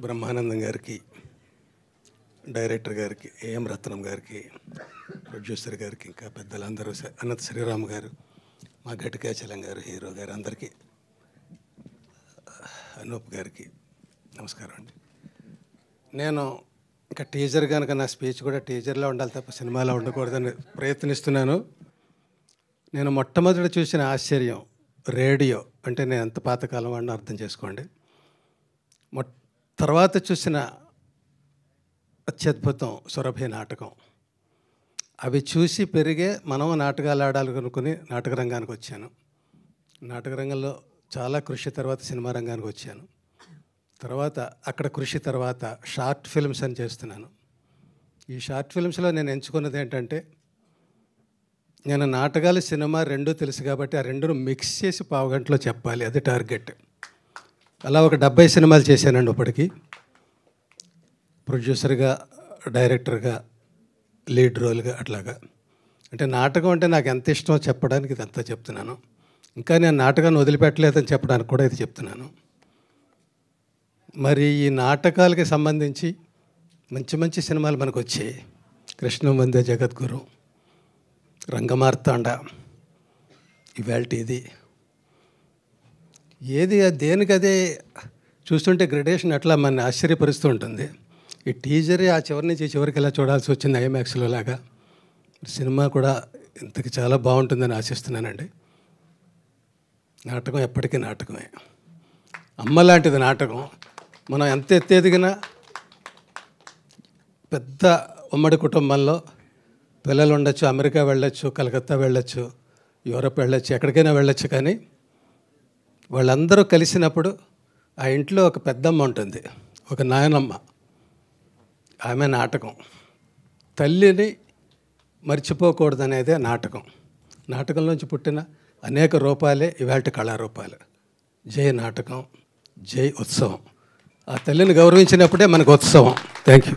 బ్రహ్మానందం గారికి డైరెక్టర్ గారికి ఏఎం రత్నం గారికి ప్రొడ్యూసర్ గారికి ఇంకా పెద్దలందరూ అనంత శ్రీరామ్ గారు మా ఘటికాచలం గారు హీరో గారు అందరికీ అనూప్ గారికి నమస్కారం అండి. నేను ఇంకా టీజర్ కనుక నా స్పీచ్ కూడా టీజర్లో ఉండాలి తప్ప సినిమాలో ఉండకూడదని ప్రయత్నిస్తున్నాను. నేను మొట్టమొదటి చూసిన ఆశ్చర్యం రేడియో అంటే నేను ఎంత పాతకాలం వాడిని అర్థం చేసుకోండి. మొట్ తర్వాత చూసిన అత్యద్భుతం సురభి నాటకం. అవి చూసి పెరిగే మనం నాటకాలు ఆడాలనుకుని నాటక రంగానికి వచ్చాను. నాటక రంగంలో చాలా కృషి తర్వాత సినిమా రంగానికి వచ్చాను. తర్వాత అక్కడ కృషి తర్వాత షార్ట్ ఫిల్మ్స్ అని చేస్తున్నాను. ఈ షార్ట్ ఫిల్మ్స్లో నేను ఎంచుకున్నది ఏంటంటే నేను నాటకాలు సినిమా రెండూ తెలుసు కాబట్టి ఆ రెండును మిక్స్ చేసి పావు గంటలో చెప్పాలి. అది టార్గెట్. అలా ఒక డెబ్బై సినిమాలు చేశానండి ఇప్పటికి. ప్రొడ్యూసర్గా డైరెక్టర్గా లీడ్ రోల్గా అట్లాగా. అంటే నాటకం అంటే నాకు ఎంత ఇష్టమో చెప్పడానికి ఇదంతా చెప్తున్నాను. ఇంకా నేను నాటకాన్ని వదిలిపెట్టలేదని చెప్పడానికి కూడా ఇది చెప్తున్నాను. మరి ఈ నాటకాలకి సంబంధించి మంచి మంచి సినిమాలు మనకు వచ్చాయి కృష్ణ వందే జగద్గురు రంగమార్తాండ ఇవాల్టి ఇది ఏది దేనికదే చూస్తుంటే గ్రడేషన్ అట్లా మన ఆశ్చర్యపరుస్తూ ఉంటుంది. ఈ టీజరే ఆ చివరి నుంచి చివరికి ఎలా చూడాల్సి వచ్చింది ఐమాక్స్లో లాగా? సినిమా కూడా ఇంతకి చాలా బాగుంటుందని ఆశిస్తున్నానండి. నాటకం ఎప్పటికీ నాటకమే. అమ్మ లాంటిది నాటకం. మనం ఎంత ఎత్తెదిగినా పెద్ద ఉమ్మడి కుటుంబంలో పిల్లలు ఉండొచ్చు అమెరికా వెళ్ళొచ్చు కలకత్తా వెళ్ళొచ్చు యూరప్ వెళ్ళొచ్చు ఎక్కడికైనా వెళ్ళొచ్చు కానీ వాళ్ళందరూ కలిసినప్పుడు ఆ ఇంట్లో ఒక పెద్దమ్మ ఉంటుంది ఒక నాయనమ్మ. ఆమె నాటకం. తల్లిని మర్చిపోకూడదనేదే నాటకం. నాటకంలోంచి పుట్టిన అనేక రూపాలే ఇవాళ కళారూపాలు. జై నాటకం జై ఉత్సవం. ఆ తల్లిని గౌరవించినప్పుడే మనకు ఉత్సవం. Thank you